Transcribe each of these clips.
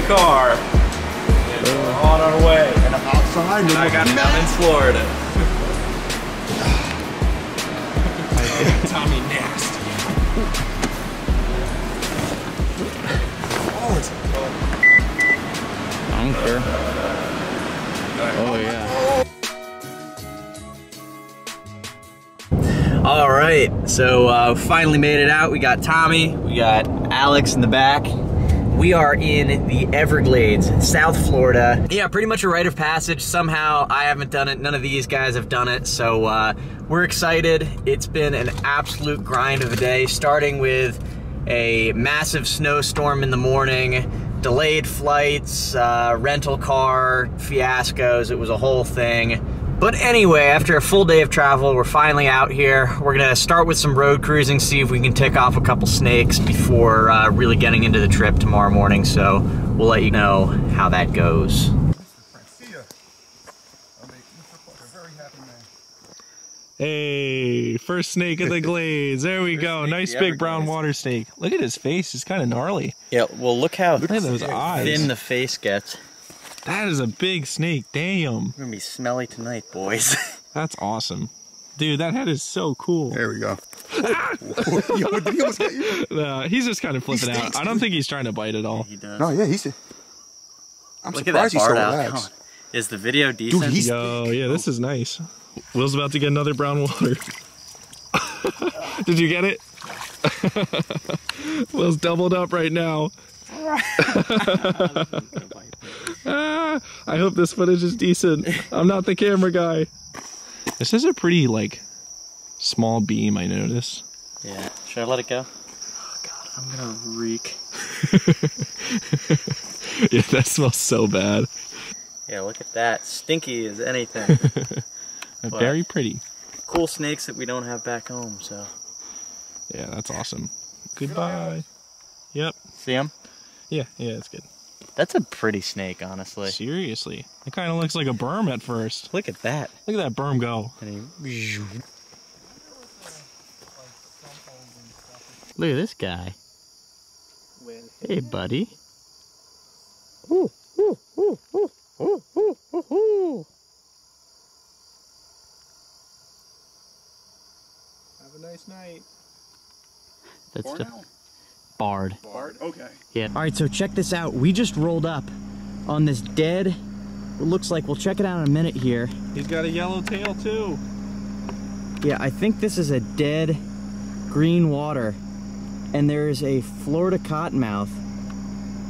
the car. And we're on our way. And I'm outside. and I got I'm down in Florida. Tommy nasty. Oh, it's I don't care. Oh yeah. All right, so uh, finally made it out. We got Tommy, we got Alex in the back. We are in the Everglades, South Florida. Yeah, pretty much a rite of passage. Somehow I haven't done it. None of these guys have done it. So uh, we're excited. It's been an absolute grind of a day, starting with a massive snowstorm in the morning, delayed flights, uh, rental car fiascos. It was a whole thing. But anyway, after a full day of travel, we're finally out here. We're gonna start with some road cruising, see if we can tick off a couple snakes before uh, really getting into the trip tomorrow morning. So we'll let you know how that goes. See ya. I'll make Mr. Clark a very happy man. Hey, first snake of the glades. There we go. Nice big brown water snake. Look at his face. It's kind of gnarly. Yeah, well look how Look at those eyes. thin the face gets. That is a big snake. Damn. We're gonna be smelly tonight, boys. That's awesome. Dude, that head is so cool. There we go. Yo, did he almost get you? Uh, he's just kind of flipping out. stinks, I don't think he's trying to bite at all. he does. No, yeah, he's. I'm look surprised he's so out. Relaxed. Is the video decent? he's- Yo, yeah, this is nice. Will's about to get another brown water. Did you get it? Will's doubled up right now. Ah, I hope this footage is decent. I'm not the camera guy. This is a pretty like small beam. I notice. yeah. Should I let it go? Oh god, I'm gonna reek. Yeah, that smells so bad. Yeah, look at that. Stinky as anything. Very pretty. cool snakes that we don't have back home, so. Yeah, that's awesome. Goodbye. Yep. See him? Yeah, yeah, it's good. That's a pretty snake, honestly. Seriously, it kind of looks like a berm at first. Look at that. Look at that berm go. He... Look at this guy. Hey, buddy. Ooh, ooh, ooh, ooh, ooh, ooh, ooh, ooh. Have a nice night. That's the Bard. Bart. Okay. Yeah. All right, so check this out. We just rolled up on this dead. It looks like we'll check it out in a minute here. He's got a yellow tail too. Yeah, I think this is a dead green water, and there's a Florida cottonmouth,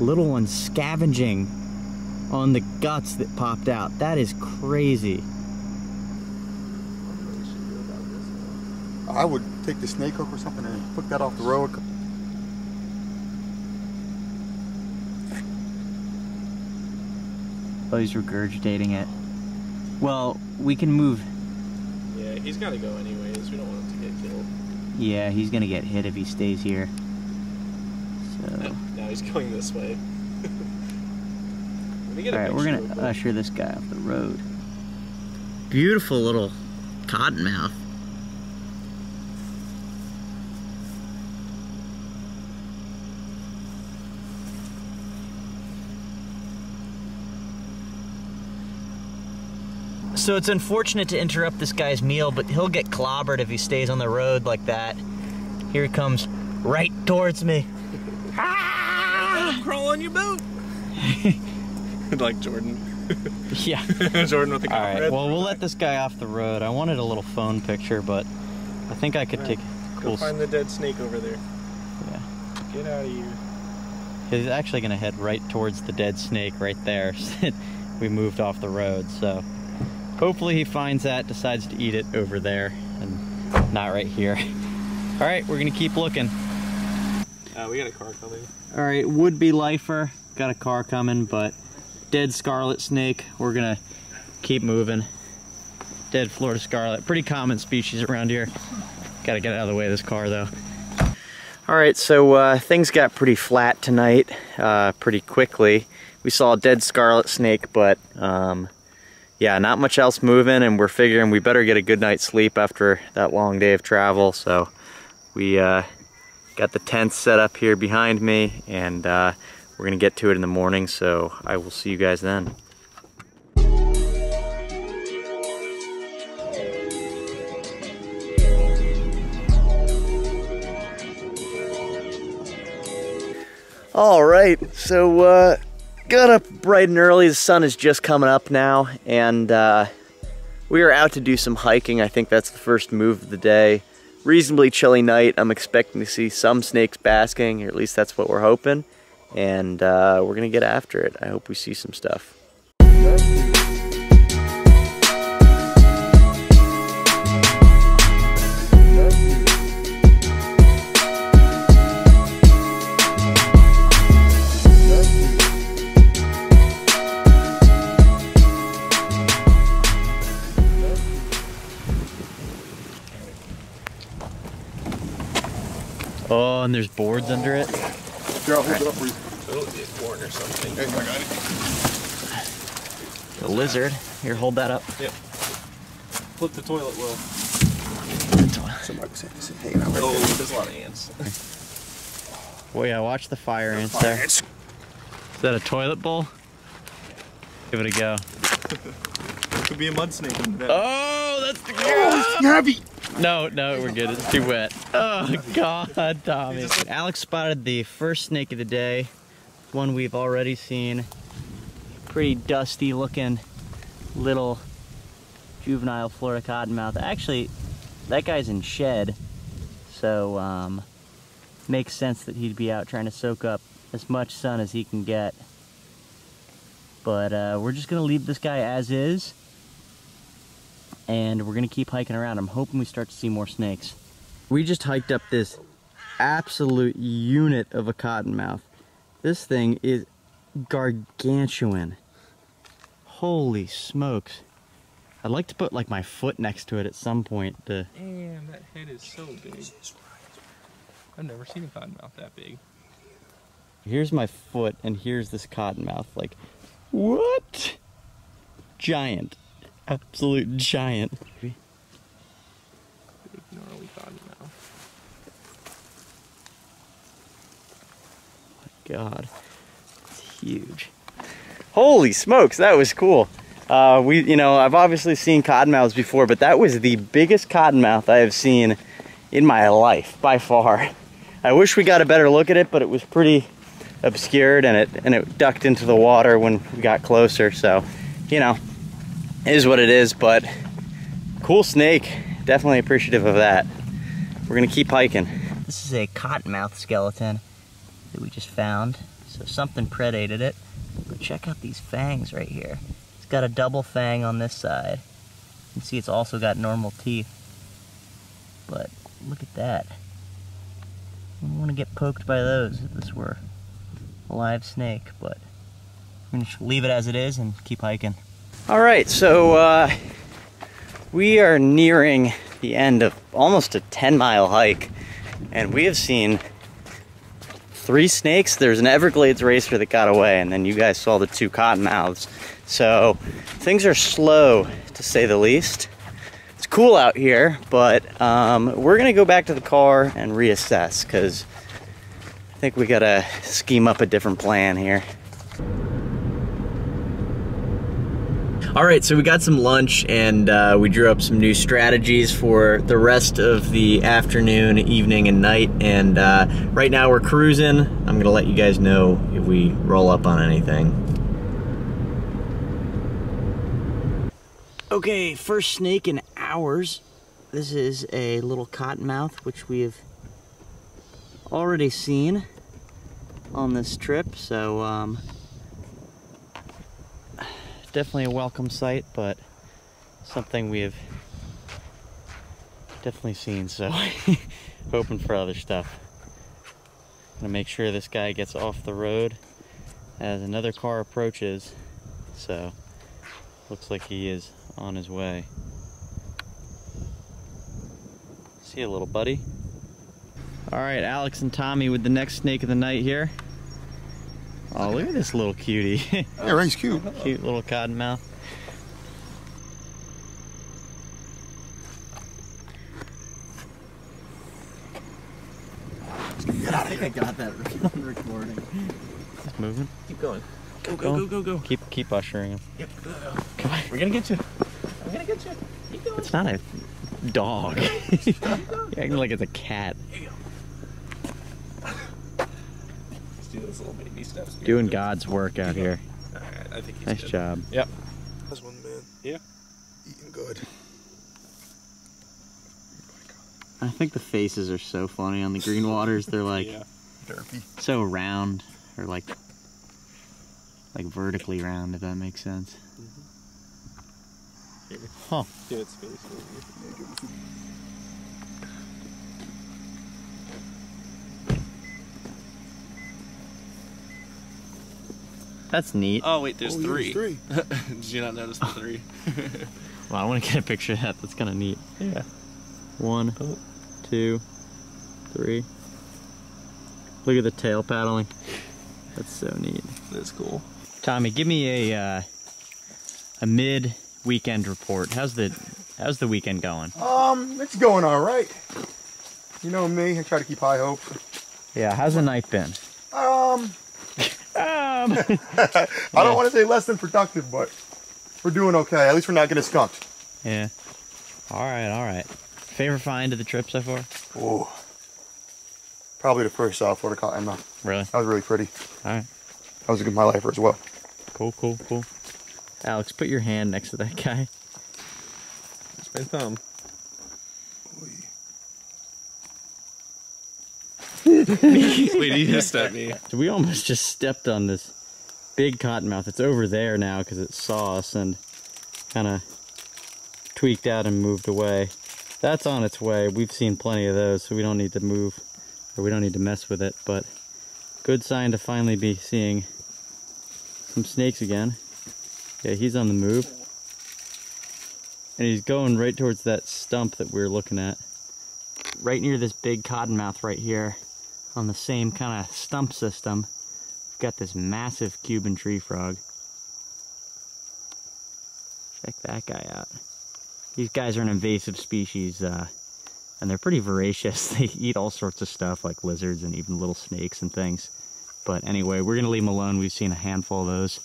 little one scavenging on the guts that popped out. That is crazy. I would take the snake hook or something and hook that off the road. Oh, he's regurgitating it. Well, we can move. Yeah, he's got to go anyways. We don't want him to get killed. Yeah, he's gonna get hit if he stays here. So, Now he's going this way. Let me get all a right, we're gonna usher this guy off the road. Beautiful little cottonmouth. So it's unfortunate to interrupt this guy's meal, but he'll get clobbered if he stays on the road like that. Here he comes right towards me. crawl on your boot. like Jordan. Yeah. Jordan with the All right. copperhead. Well, we'll let this guy off the road. I wanted a little phone picture, but I think I could take a Go cool. find the dead snake over there. Yeah. Get out of here. He's actually going to head right towards the dead snake right there. we moved off the road, so hopefully he finds that, decides to eat it over there, and not right here. All right, we're going to keep looking. Uh, we got a car coming. All right, would-be lifer. Got a car coming, but dead scarlet snake. We're gonna keep moving. Dead Florida scarlet. Pretty common species around here. Gotta get out of the way of this car though. All right, so uh, things got pretty flat tonight, uh, pretty quickly. We saw a dead scarlet snake, but um, yeah, not much else moving, and we're figuring we better get a good night's sleep after that long day of travel. So we uh, got the tent set up here behind me, and uh, we're gonna get to it in the morning, so I will see you guys then. All right, so uh, got up bright and early. The sun is just coming up now, and uh, we are out to do some hiking. I think that's the first move of the day. Reasonably chilly night. I'm expecting to see some snakes basking, or at least that's what we're hoping. And uh, we're gonna get after it. I hope we see some stuff. Oh, and there's boards under it. Here, I'll hold it up for you. It'll be a corn or something. Hey, I got it. The lizard. Here, hold that up. Yep. Flip the toilet will. Somebody was saying, say, hey, now right Oh, there. there's a lot of ants. Boy, yeah, watch the fire ants there. It's Is that a toilet bowl? Give it a go. it Could be a mud snake in bed. Oh, that's the good. heavy. No, no, we're good. It's too wet. Oh God, Tommy. Alex spotted the first snake of the day. One we've already seen. Pretty dusty looking little juvenile Florida cottonmouth. Actually, that guy's in shed, so um, makes sense that he'd be out trying to soak up as much sun as he can get. But uh, we're just gonna leave this guy as is and we're gonna keep hiking around. I'm hoping we start to see more snakes. We just hiked up this absolute unit of a cottonmouth. This thing is gargantuan. Holy smokes. I'd like to put like my foot next to it at some point to Damn, that head is so big. I've never seen a cottonmouth that big. Here's my foot and here's this cottonmouth. Like, what? Giant. Absolute giant. Big, gnarly cottonmouth. God, it's huge. Holy smokes, that was cool. Uh, we, you know, I've obviously seen cottonmouths before, but that was the biggest cottonmouth I have seen in my life by far. I wish we got a better look at it, but it was pretty obscured and it and it ducked into the water when we got closer. So, you know, is what it is. But cool snake. Definitely appreciative of that. We're gonna keep hiking. This is a cottonmouth skeleton that we just found. So something predated it. But check out these fangs right here. It's got a double fang on this side. You can see it's also got normal teeth. But look at that. I don't want to get poked by those if this were a live snake, but I'm gonna leave it as it is and keep hiking. All right, so uh, we are nearing the end of almost a 10 mile hike, and we have seen three snakes. There's an Everglades racer that got away, and then you guys saw the two cottonmouths. So things are slow, to say the least. It's cool out here, but um, we're gonna go back to the car and reassess because I think we gotta scheme up a different plan here. All right, so we got some lunch and uh, we drew up some new strategies for the rest of the afternoon, evening, and night. And uh, right now we're cruising. I'm gonna let you guys know if we roll up on anything. Okay, first snake in hours. This is a little cottonmouth, which we've already seen on this trip. So, um, definitely a welcome sight, but something we've definitely seen. So, hoping for other stuff. Gonna make sure this guy gets off the road as another car approaches. So, looks like he is on his way. See you, little buddy. All right, Alex and Tommy with the next snake of the night here. Oh, look at this little cutie. Yeah, Ray's cute. Cute little cottonmouth. Get out of here. I got that on recording. He's moving. Keep going. Go, go, go, go, go. Keep keep ushering him. Yep. Come on. We're gonna get you. I'm gonna get you. Keep going. It's not a dog. You're acting like it's a cat. Let's do those little baby steps. Doing God's work out here. Alright, I think he's Nice good. job. Yep. That's one man. Yeah. Eating good. I think the faces are so funny on the green waters. They're like Yeah. Derpy. so round or like like vertically round if that makes sense. Mm-hmm. Huh. Give it space. That's neat. Oh wait, there's Oh, yeah, three. Three. Did you not notice the three? Well, I want to get a picture of that. That's kind of neat. yeah. One, Oh. two, three. Look at the tail paddling. That's so neat. That's cool. Tommy, give me a uh, a mid weekend report. How's the how's the weekend going? Um, it's going all right. You know me, I try to keep high hopes. Yeah, how's the night been? Um, Um, I don't want to say less than productive, but we're doing okay. At least we're not getting skunked. yeah. All right, all right. Favorite find of the trip so far? Whoa. Probably the first South Florida cotton. though. Really? That was really pretty. All right. That was a good my lifer as well. Cool, cool, cool. Alex, put your hand next to that guy. It's my thumb. Wait, he hissed at me. So we almost just stepped on this big cottonmouth. It's over there now because it saw us and kind of tweaked out and moved away. That's on its way. We've seen plenty of those, so we don't need to move or we don't need to mess with it. But good sign to finally be seeing some snakes again. Yeah, he's on the move. And he's going right towards that stump that we are looking at. Right near this big cottonmouth right here on the same kind of stump system. We've got this massive Cuban tree frog. Check that guy out. These guys are an invasive species, uh, and they're pretty voracious. They eat all sorts of stuff like lizards and even little snakes and things. But anyway, we're gonna leave them alone. We've seen a handful of those.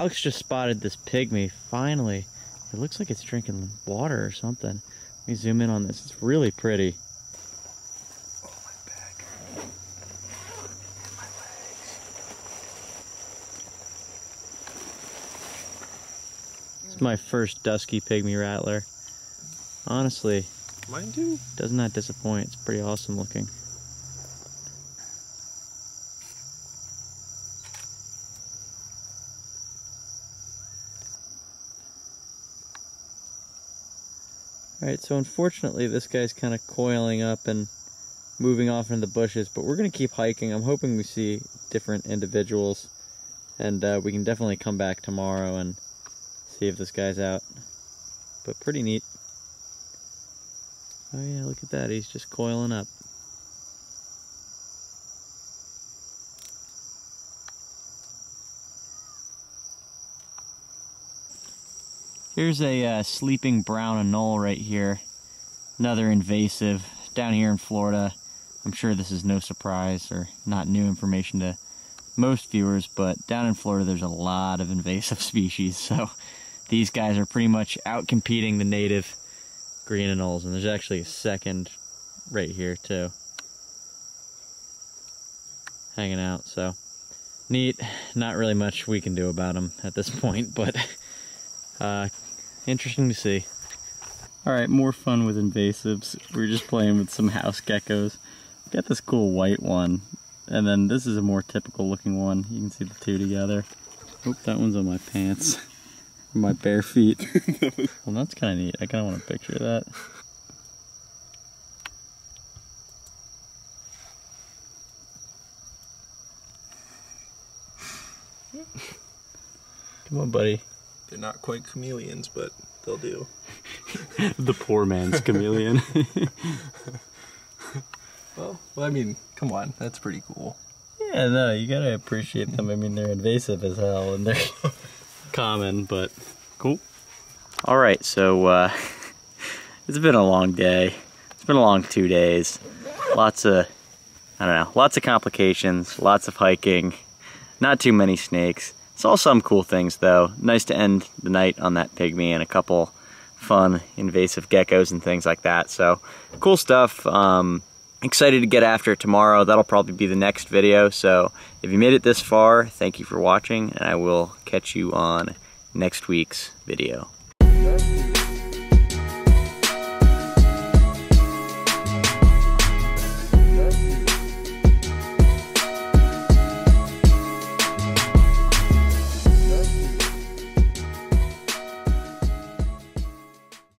Alex just spotted this pygmy, finally. It looks like it's drinking water or something. Let me zoom in on this. It's really pretty. It's my first dusky pygmy rattler. Honestly, Mine too. doesn't that disappoint? It's pretty awesome looking. Alright, so unfortunately this guy's kind of coiling up and moving off into the bushes, but we're going to keep hiking. I'm hoping we see different individuals, and uh, we can definitely come back tomorrow and see if this guy's out. But pretty neat. Oh yeah, look at that, he's just coiling up. Here's a uh, sleeping brown anole right here. Another invasive down here in Florida. I'm sure this is no surprise or not new information to most viewers, but down in Florida there's a lot of invasive species. So these guys are pretty much out competing the native green anoles, and there's actually a second right here too. Hanging out, so neat. Not really much we can do about them at this point, but uh, interesting to see. All right, more fun with invasives. We're just playing with some house geckos. Got this cool white one, and then this is a more typical looking one. You can see the two together. Oop, that one's on my pants. my bare feet. well, that's kind of neat. I kind of want a picture of that. Come on, buddy. They're not quite chameleons, but they'll do. The poor man's chameleon. Well, well, I mean, come on, that's pretty cool. yeah, no, you gotta appreciate them. I mean, they're invasive as hell and they're common, but cool. All right, so uh, it's been a long day. It's been a long two days. Lots of, I don't know, lots of complications, lots of hiking, not too many snakes. Saw some cool things though. Nice to end the night on that pygmy and a couple fun invasive geckos and things like that. So cool stuff. Um, excited to get after it tomorrow. That'll probably be the next video. So if you made it this far, thank you for watching and I will catch you on next week's video.